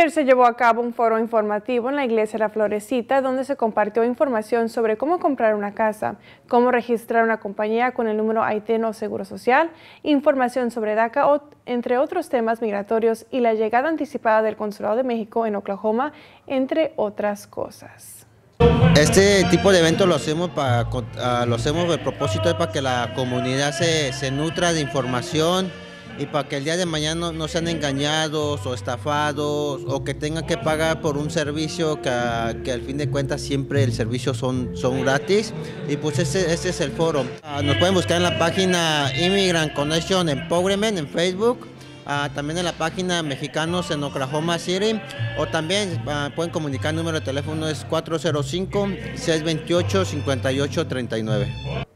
Ayer se llevó a cabo un foro informativo en la iglesia La Florecita donde se compartió información sobre cómo comprar una casa, cómo registrar una compañía con el número ITIN o Seguro Social, información sobre DACA, entre otros temas migratorios y la llegada anticipada del Consulado de México en Oklahoma, entre otras cosas. Este tipo de eventos lo hacemos para ah, lo hacemos de propósito para que la comunidad se, se nutra de información y para que el día de mañana no, sean engañados o estafados o que tengan que pagar por un servicio que, al fin de cuentas siempre el servicio son, son gratis y pues ese, ese es el foro. Ah, nos pueden buscar en la página Immigrant Connection Empowerment en Facebook. Ah, también en la página Mexicanos en Oklahoma City o también ah, pueden comunicar el número de teléfono es 405 628 5839.